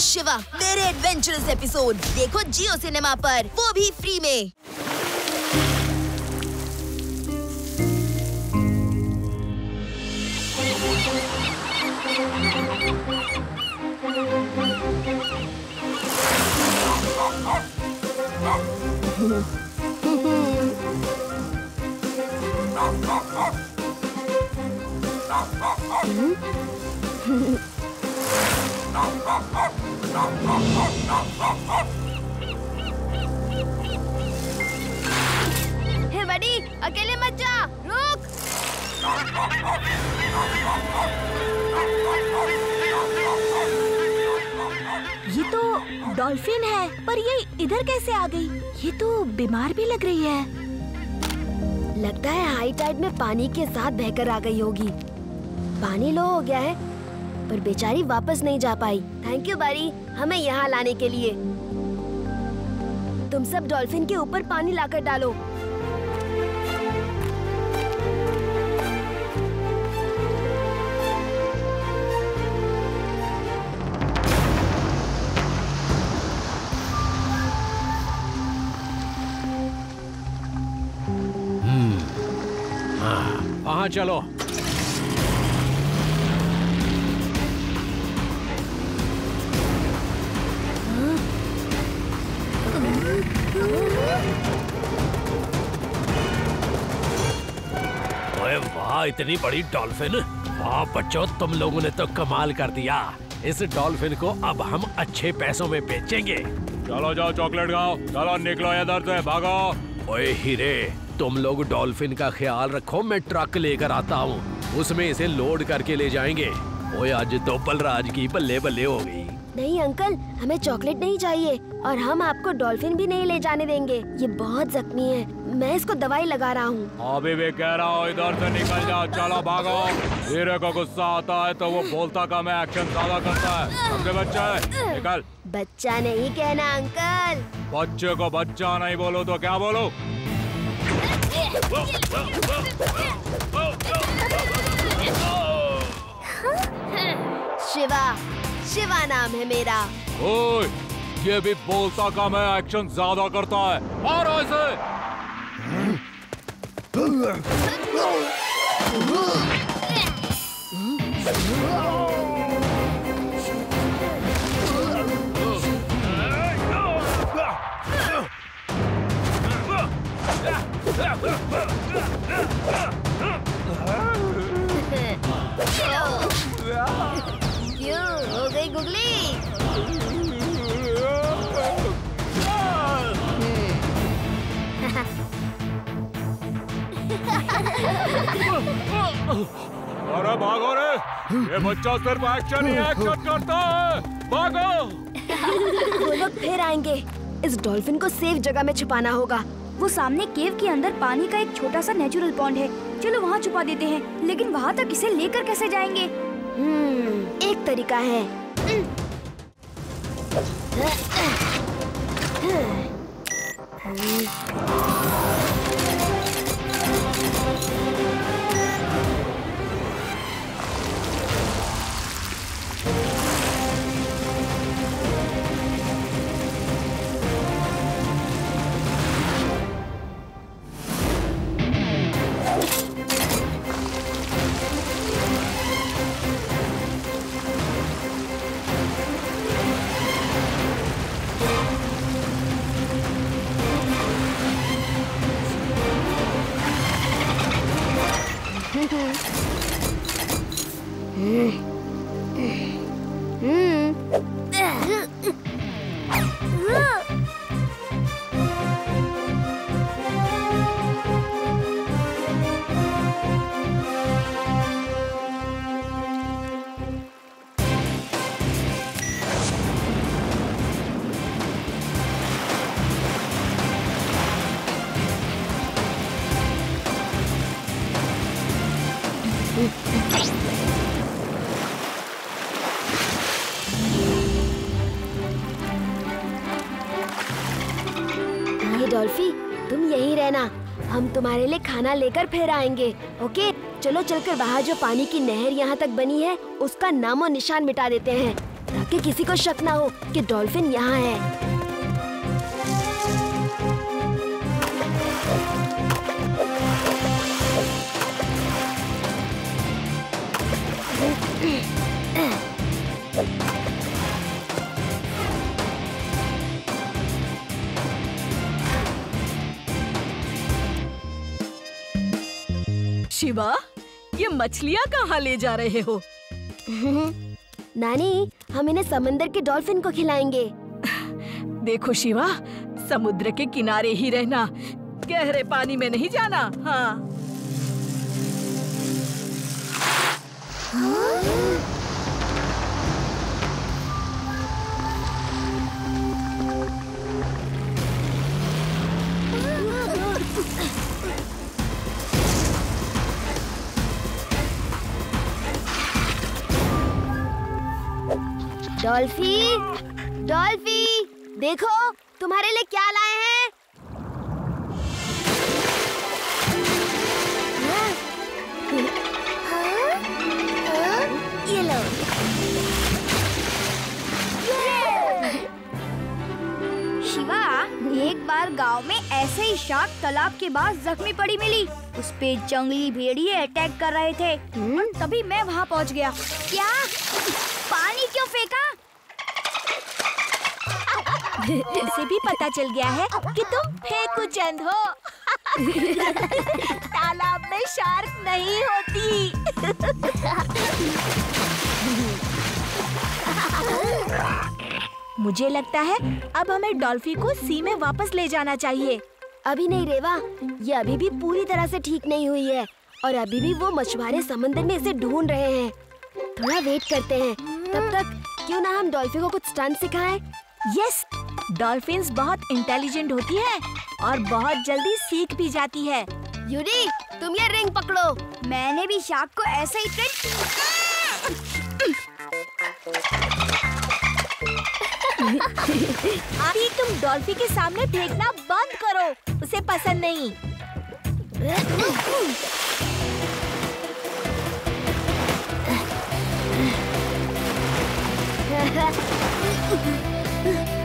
शिवा मेरे adventurous episode देखो जियो cinema पर वो भी फ्री में। हे बड़ी, अकेले मत जा. रुक. ये तो डॉल्फिन है, पर ये इधर कैसे आ गई? ये तो बीमार भी लग रही है। लगता है हाई टाइड में पानी के साथ बहकर आ गई होगी। पानी लो हो गया है, पर बेचारी वापस नहीं जा पाई। थैंक यू बारी हमें यहाँ लाने के लिए। तुम सब डॉल्फिन के ऊपर पानी लाकर डालो। वहाँ चलो। इतनी बड़ी डॉल्फिन? वाह बच्चों तुम लोगों ने तो कमाल कर दिया। इस डॉल्फिन को अब हम अच्छे पैसों में बेचेंगे। चलो जाओ चॉकलेट खाओ। चलो निकलो इधर से भागो। ओए हीरे तुम लोग डॉल्फिन का ख्याल रखो मैं ट्रक लेकर आता हूँ। उसमें इसे लोड करके ले जाएँगे। ओए आज तो बलराज की बल्ले बल्ले हो गई। नहीं अंकल हमें चॉकलेट नहीं चाहिए और हम आपको डॉल्फिन भी नहीं ले जाने देंगे। ये बहुत जख्मी है। मैं इसको दवाई लगा रहा हूँ। अभी भी कह रहा हूँ इधर से निकल जाओ चलो भागो। हीरे को गुस्सा आता है तो वो बोलता का मैं एक्शन ज़्यादा करता है। सबके बच्चा? है निकल। बच्चा नहीं कहना अंकल। बच्चे को बच्चा नहीं बोलो तो क्या बोलो? शिवा शिवा नाम है मेरा। ओए ये भी बोलता का मैं एक्शन ज़्यादा करता है। मारो इसे। क्यों अरे भागो रे। ये बच्चा सिर्फ़ एक्शन ही एक्शन करता है। भागो। वो लोग फिर आएँगे। इस डॉल्फिन को सेफ़ जगह में छुपाना होगा। वो सामने केव के अंदर पानी का एक छोटा सा नेचुरल पॉन्ड है। चलो वहाँ छुपा देते हैं। लेकिन वहाँ तक इसे लेकर कैसे जाएँगे? हम्म एक तरीका है। ये डॉल्फी, तुम यहीं रहना। हम तुम्हारे लिए खाना लेकर फिर आएँगे, ओके? चलो चलकर बाहर जो पानी की नहर यहाँ तक बनी है, उसका नामो निशान मिटा देते हैं, ताकि किसी को शक ना हो कि डॉल्फिन यहाँ है। शिवा ये मछलियाँ कहाँ ले जा रहे हो? नानी हम इन्हें समंदर के डॉल्फिन को खिलाएँगे। देखो शिवा समुद्र के किनारे ही रहना गहरे पानी में नहीं जाना हाँ? डॉल्फी डॉल्फी देखो तुम्हारे लिए क्या लाए हैं? ये लो। शिवा एक बार गाँव में ऐसे ही शार्क तालाब के पास जख्मी पड़ी मिली। उस पे जंगली भेड़िए अटैक कर रहे थे। तभी मैं वहाँ पहुँच गया। क्या? इसे भी पता चल गया है कि तुम फेंकू चंद हो। तालाब में शार्क नहीं होती। मुझे लगता है अब हमें डॉल्फी को सी में वापस ले जाना चाहिए। अभी नहीं रेवा ये अभी भी पूरी तरह से ठीक नहीं हुई है और अभी भी वो मछुआरे समंदर में इसे ढूंढ रहे हैं। थोड़ा वेट करते हैं तब तक क्यों ना हम डॉल्फिन को कुछ स्टंट सिखाएँ? यस डॉल्फिन्स बहुत इंटेलिजेंट होती है और बहुत जल्दी सीख भी जाती है। यूरी तुम ये रिंग पकड़ो। मैंने भी शार्क को ऐसे ही ट्रेन अभी तुम डॉल्फी के सामने फेंकना बंद करो। उसे पसंद नहीं। डॉल्फी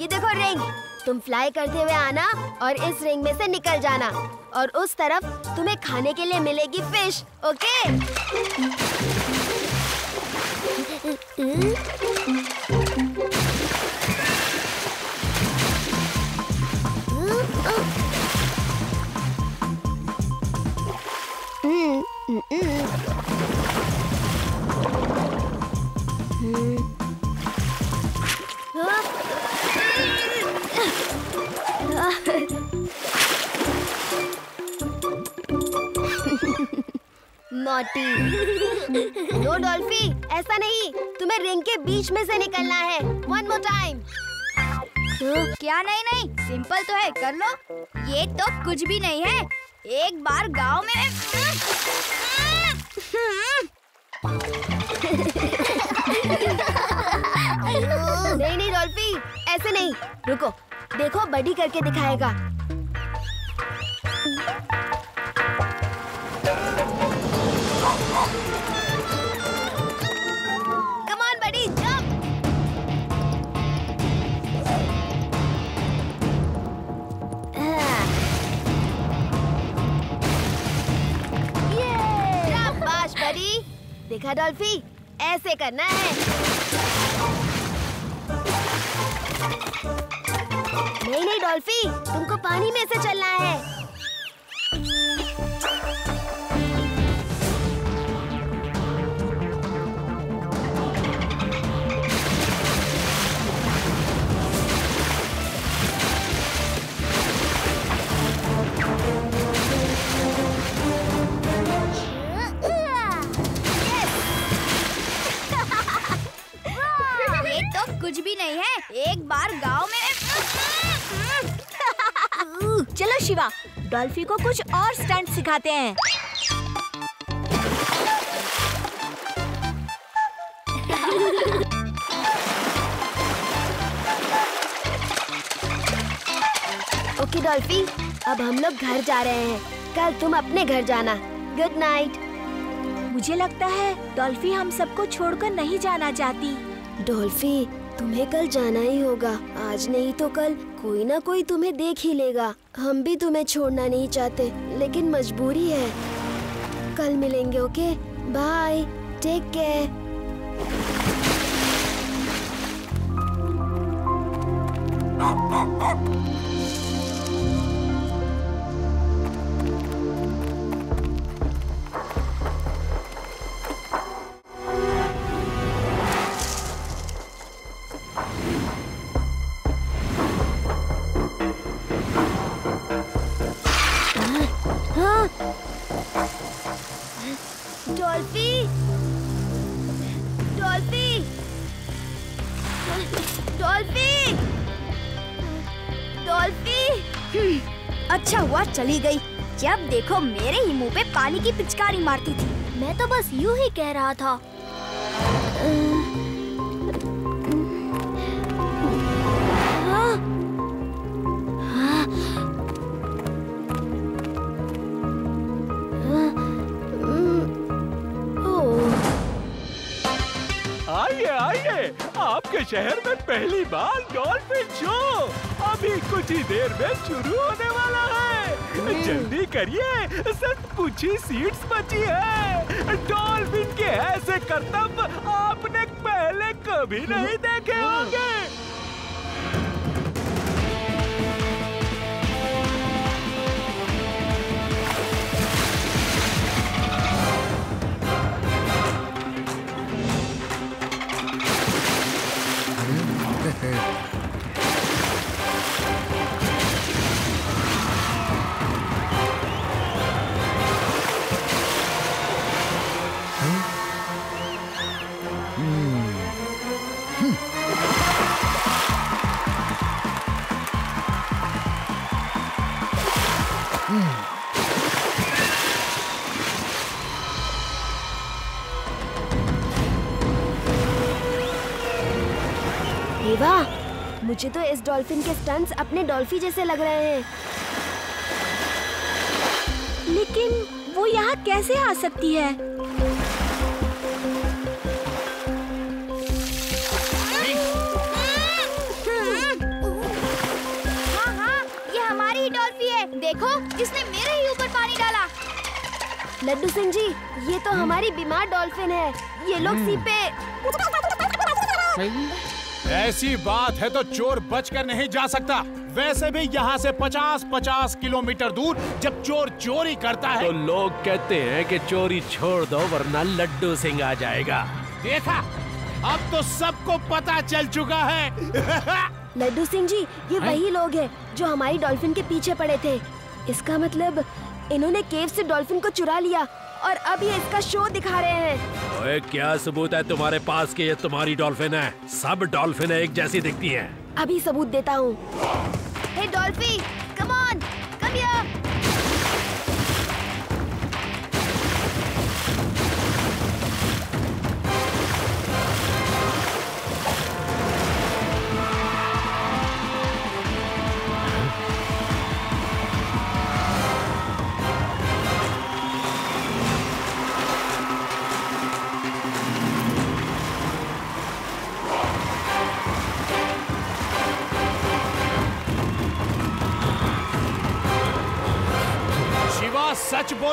ये देखो रिंग। तुम फ्लाई करते हुए आना और इस रिंग में से निकल जाना। और उस तरफ़ तुम्हें खाने के लिए मिलेगी fish okay naughty no Dolphy ऐसा नहीं। तुम्हें रिंग के बीच में से निकलना है। वन मोर टाइम क्या नहीं नहीं। सिंपल तो है कर लो। ये तो कुछ भी नहीं है। एक बार गाँव में नहीं नहीं डॉल्फी ऐसे नहीं। रुको देखो बडी करके दिखाएगा। देखा डॉल्फी। ऐसे करना है। नहीं नहीं डॉल्फी तुमको पानी में से चलना है। शिवा डॉल्फी को कुछ और स्टंट सिखाते हैं। ओके डॉल्फी अब हम लोग घर जा रहे हैं। कल तुम अपने घर जाना। गुड नाइट मुझे लगता है डॉल्फी हम सबको छोड़कर नहीं जाना चाहती। डॉल्फी तुम्हें कल जाना ही होगा। आज नहीं तो कल कोई ना कोई तुम्हें देख ही लेगा। हम भी तुम्हें छोड़ना नहीं चाहते, लेकिन मजबूरी है। कल मिलेंगे, ओके? बाय। Take care. हाँ अच्छा हुआ चली गई। जब देखो मेरे ही मुँह पे पानी की पिचकारी मारती थी। मैं तो बस यूँ ही कह रहा था। आइए आइए। आपके शहर में पहली बार डॉल्फिन शो। अभी कुछ ही देर में शुरू होने वाला है। जल्दी करिए सिर्फ़ कुछ ही सीट्स बची है। डॉल्फिन के ऐसे करतब आपने पहले कभी नहीं देखे होंगे। वाह मुझे तो इस डॉल्फिन के स्टंट्स अपने डॉल्फी जैसे लग रहे हैं। लेकिन वो यहाँ कैसे आ सकती हाँ? इसने मेरे ही ऊपर पानी डाला। लड्डू सिंह जी ये तो हमारी बीमार डॉल्फिन है। ये लोग सी पे ऐसी बात है तो चोर बचकर नहीं जा सकता। वैसे भी यहाँ से 50-50 किलोमीटर दूर जब चोर चोरी करता है तो लोग कहते हैं कि चोरी छोड़ दो वरना लड्डू सिंह आ जाएगा। देखा? अब तो सबको पता चल चुका है। लड्डू सिंह जी ये वही लोग हैं जो हमारी डॉल्फिन के पीछे पड़े थे। इसका मतलब इन्होंने केव से डॉल्फिन को चुरा लिया और अब ये इसका शो दिखा रहे हैं। ओए क्या सबूत है तुम्हारे पास कि ये तुम्हारी डॉल्फिन है? सब डॉल्फिन एक जैसी दिखती हैं। अभी सबूत देता हूँ। हे डॉल्फी कम ऑन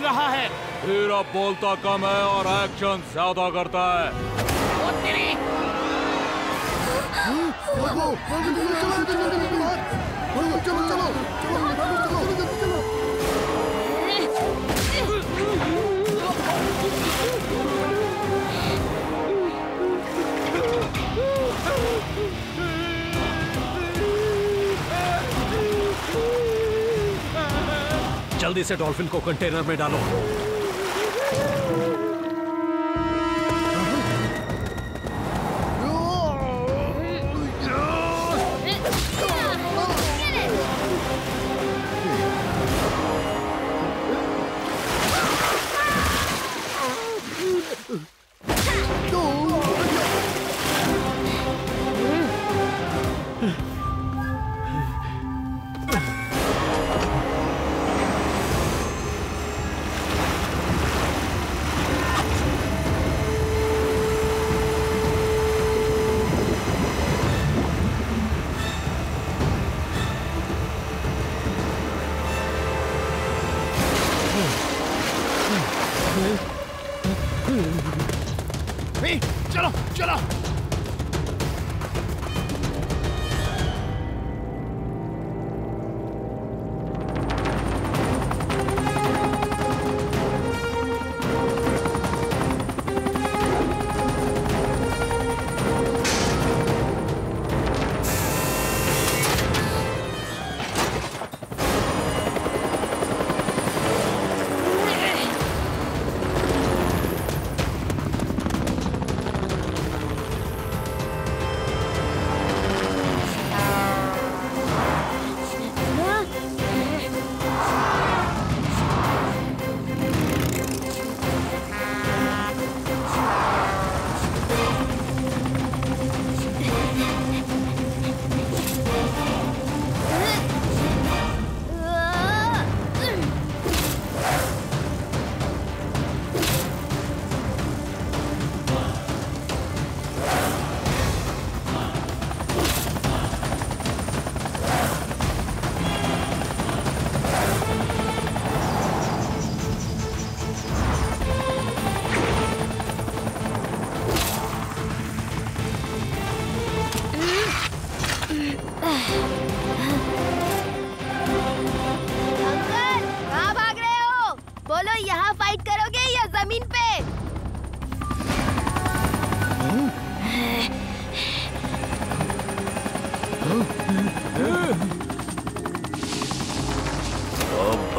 बोल रहा है हीरा बोलता कम है और एक्शन ज़्यादा करता है जल्दी से डॉल्फिन को कंटेनर में डालो।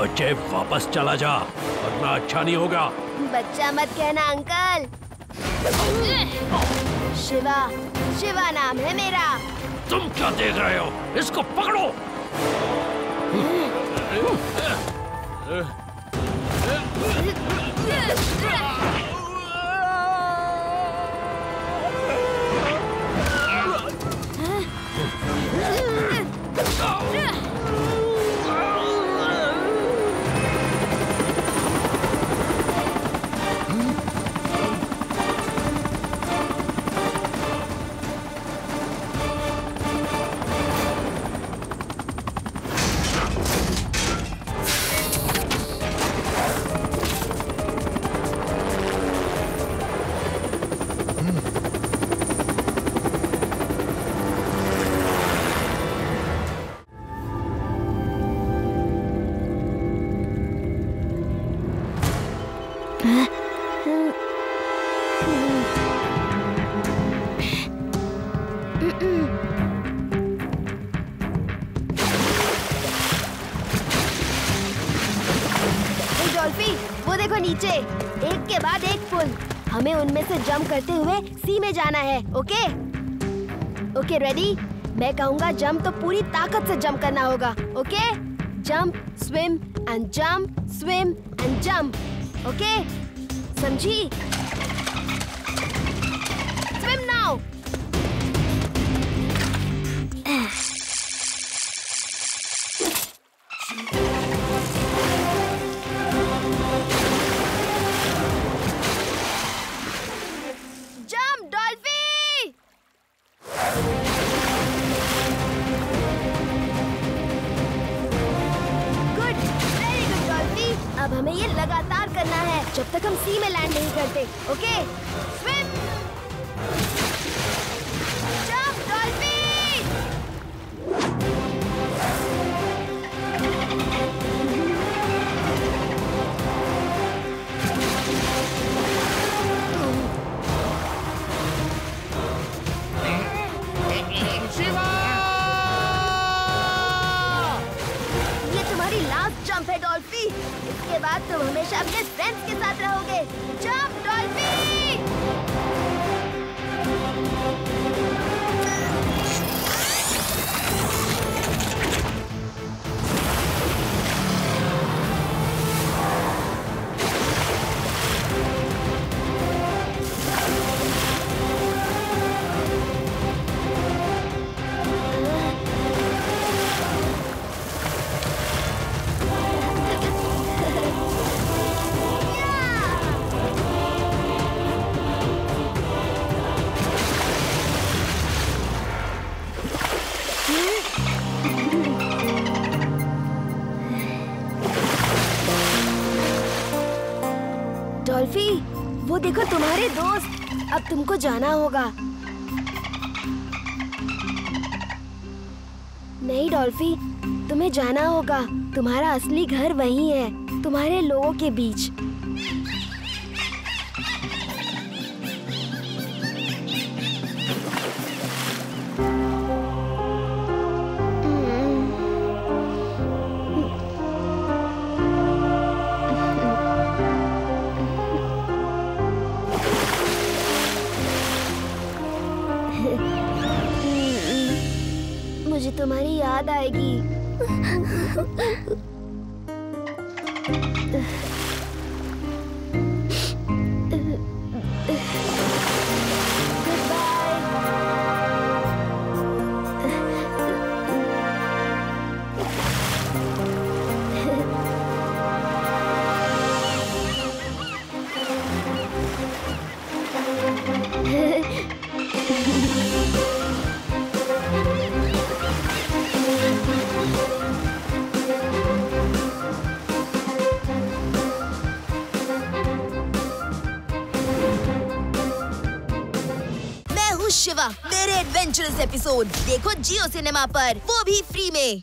बच्चे वापस चला जा वरना अच्छा नहीं होगा बच्चा मत कहना अंकल शिवा शिवा नाम है मेरा तुम क्या देख रहे हो इसको पकड़ो नीचे एक के बाद एक पुल। हमें उनमें से जंप करते हुए सी में जाना है, ओके? ओके रेडी मैं कहूँगा जंप तो पूरी ताकत से जंप करना होगा, okay? Jump swim and jump swim and jump okay? समझी? हमें ये लगातार करना है, जब तक हम सी में लैंड नहीं करते ओके स्विम इसके बाद तुम हमेशा अपने फ्रेंड्स के साथ रहोगे। जंप देखो, तुम्हारे दोस्त। अब तुमको जाना होगा। नहीं, डॉल्फी, तुम्हें जाना होगा। तुम्हारा असली घर वही है, तुम्हारे लोगों के बीच। एपिसोड देखो जियो सिनेमा पर वो भी फ्री में।